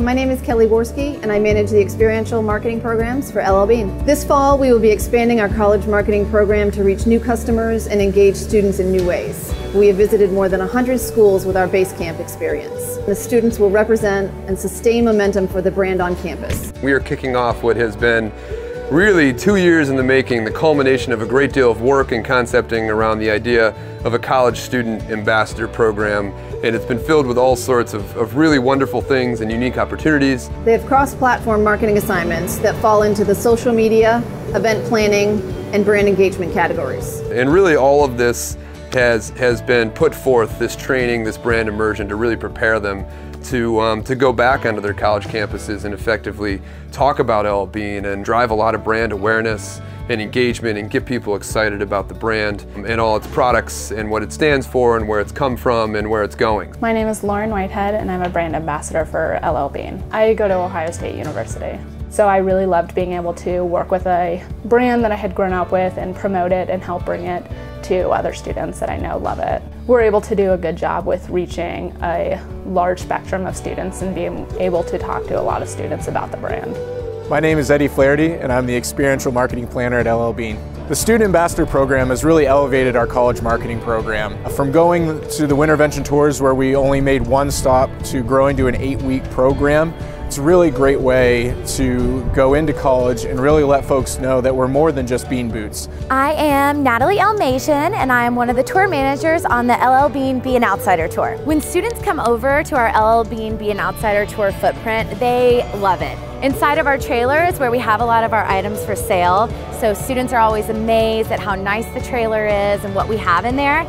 My name is Kelly Worski, and I manage the experiential marketing programs for LL Bean. This fall, we will be expanding our college marketing program to reach new customers and engage students in new ways. We have visited more than 100 schools with our base camp experience. The students will represent and sustain momentum for the brand on campus. We are kicking off what has been really two years in the making, the culmination of a great deal of work and concepting around the idea of a college student ambassador program. And it's been filled with all sorts of, of really wonderful things and unique opportunities. They have cross-platform marketing assignments that fall into the social media, event planning, and brand engagement categories. And really all of this has, has been put forth, this training, this brand immersion to really prepare them to, um, to go back onto their college campuses and effectively talk about LL Bean and drive a lot of brand awareness and engagement and get people excited about the brand and all its products and what it stands for and where it's come from and where it's going. My name is Lauren Whitehead and I'm a brand ambassador for LL Bean. I go to Ohio State University. So I really loved being able to work with a brand that I had grown up with and promote it and help bring it to other students that I know love it. We're able to do a good job with reaching a large spectrum of students and being able to talk to a lot of students about the brand. My name is Eddie Flaherty and I'm the Experiential Marketing Planner at LL Bean. The Student Ambassador Program has really elevated our college marketing program. From going to the Wintervention Tours where we only made one stop to growing to an eight-week program, it's a really great way to go into college and really let folks know that we're more than just bean boots. I am Natalie Elmasian and I am one of the tour managers on the LL Bean Be an Outsider tour. When students come over to our LL Bean Be an Outsider tour footprint, they love it. Inside of our trailer is where we have a lot of our items for sale, so students are always amazed at how nice the trailer is and what we have in there.